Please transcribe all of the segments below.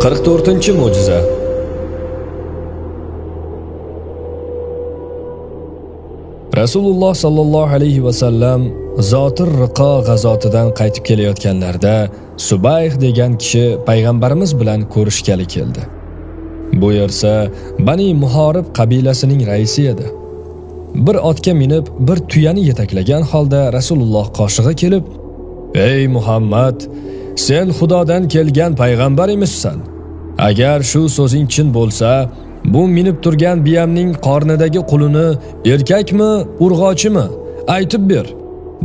44 mo'jiza. Rasululloh sollallohu alayhi vasallam zotir riqo g'azotidan qaytib kelayotganlarida subayh degan kishi payg'ambarimiz bilan ko'rishgani keldi. Bu yersa bani muhorib qabilasining raisi edi. Bir otga minib bir tuyani yetaklagan holda rasululloh qoshig'i kelib ey muhammad sen xudodan kelgan payg'ambar emishsan agar shu so'zing chin bo'lsa bu minib turgan biyamning qornidagi qulini erkakmi urg'ochimi aytib ber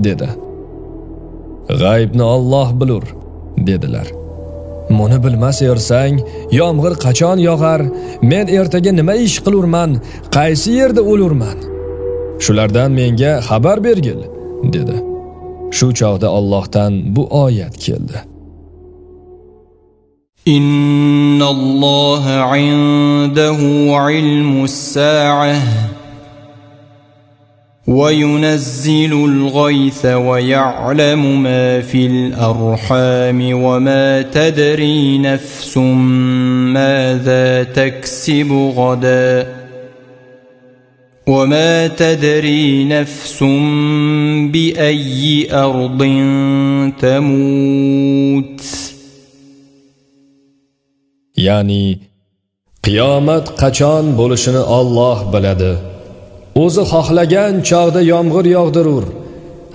dedi g'aybni Alloh bilur dedilar Buni bilmas ersang, yomg'ir qachon yog'ar, men ertaga nima ish qilurman, qaysi yerda o'lurman? Shulardan menga xabar bergil, dedi. Shu chog'da Allohdan bu oyat keldi. إن الله عنده علم الساعة وينزل الغيث ويعلم ما في الأرحام وما تدري نفس ماذا تكسب غدا وما تدري نفس بأي أرض تموت Ya'ni qiyomat qachon bo'lishini Alloh biladi. O'zi xohlagan chog'da yomg'ir yog'dirur.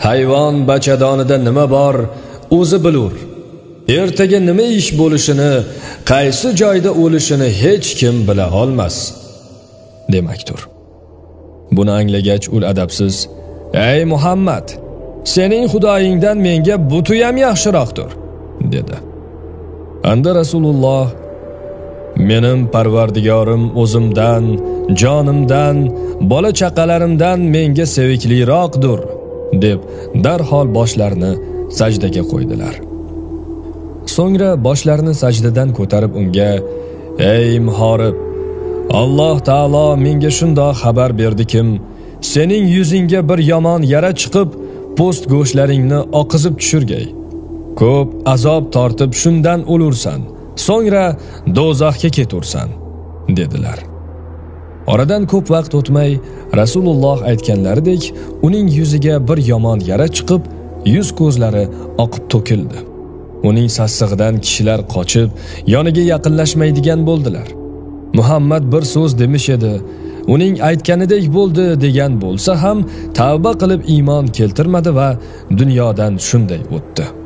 Hayvon bachadonida nima bor, o'zi bilur. Ertaga nima ish bo'lishini, qaysi joyda o'lishini hech kim bila olmas. Demakdir. Buni anglagach ul adabsiz: "Ey Muhammad, sening xudoyingdan menga butuyam yaxshiroqdir", dedi. Anda Rasululloh Menim Parvardigorim o'zimdan, jonimdan, bola chaqalarimdan menga sevikliroqdir, deb darhol boshlarini sajdaga qo'ydilar. So'ngra boshlarini sajdadan ko'tarib unga: "Ey muhorib, Alloh taolo menga shundoq xabar berdikim, sening yuzingga bir yomon yara chiqib, po'st go'shtlaringni oqizib tushirgay. Ko'p azob tortib shundan o'lursan." So'ngra do'zaxga ketursan dedilar. Oradan ko'p vaqt o'tmay rasululloh aytganlaridek uning yuziga bir yomon yara chiqib yuz ko'zlari oqib to'kildi. Uning sassig'idan kishilar qochib yoniga yaqinlashmaydigan bo'ldilar. Muhammad bir so'z demish edi uning aytganidek bo'ldi degan bo'lsa ham tavba qilib iymon keltirmadi va dunyodan shunday o'tdi.